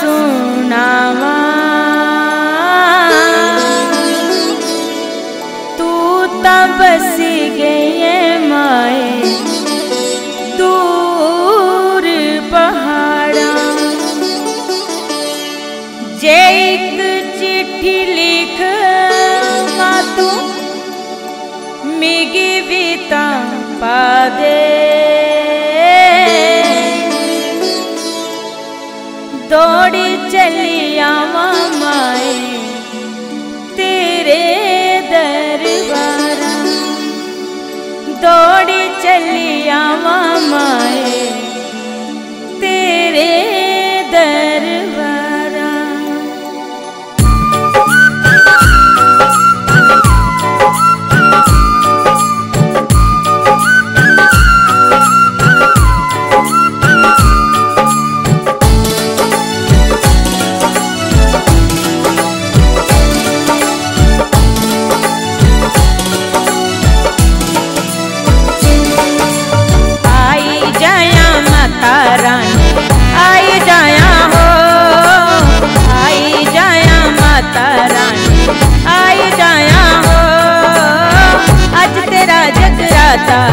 सुनावा। तू तब बस गए माए, दूर पहाड़ा। जे एक चिट्ठी लिख तू, मिगी बीता पा दे दौड़ी जगराता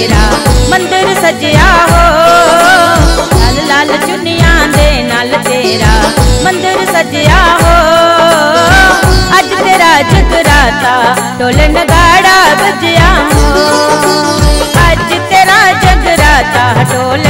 तेरा मंदिर सजया हो। लाल लाल चुनिया दे नाल तेरा मंदिर सजया हो। अज तेरा जगराता ढोल गाड़ा बजया हो। अज तेरा जगराता ढोल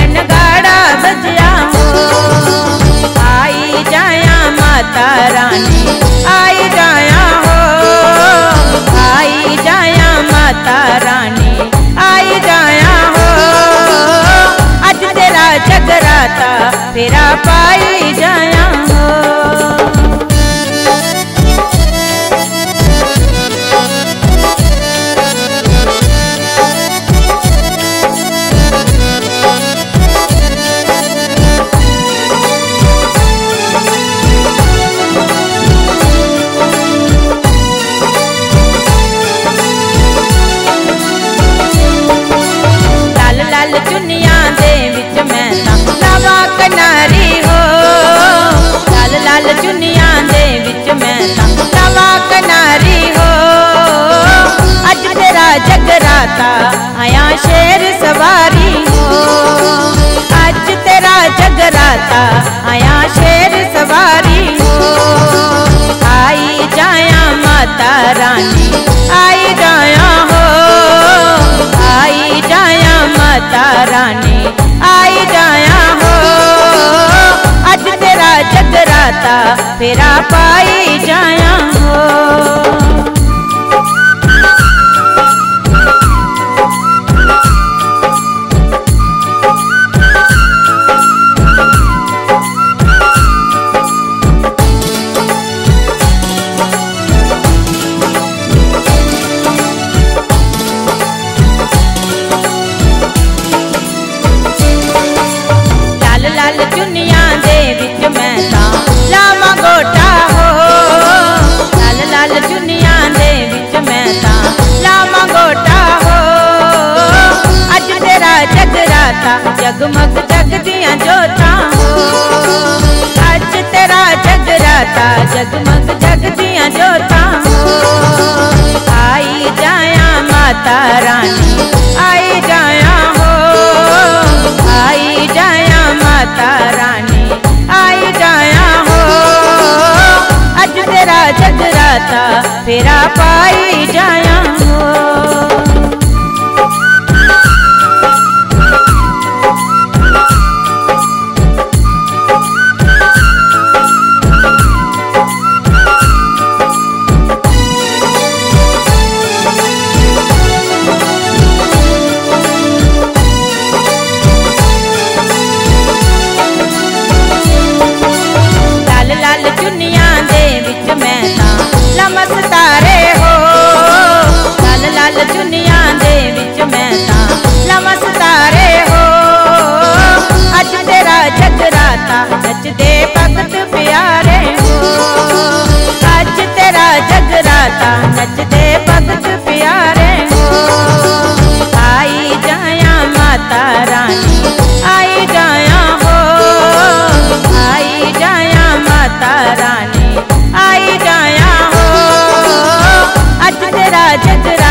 चुनिया दे मैं लावा कनारी हो। अज तेरा जगराता आया शेर सवारी हो। अज तेरा जगराता आया शेर सवारी हो। आई जाया माता रानी, आई जाया हो। आई जाया माता रानी तेरा पाई लाल चुनिया दे विच मैं तां। लावा गोटा हो। अज तेरा जगराता जगमग जगदियाँ जोता हो। अज तेरा जगराता जगमग जगदियाँ जोता हो। आई जाया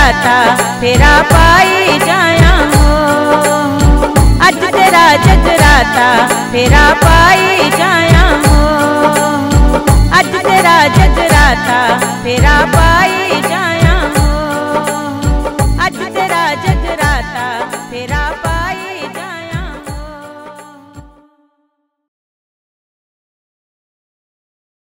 दाता तेरा पाई जाया हो। अज तेरा जगराता तेरा पाई जाया हो। अज तेरा जगराता तेरा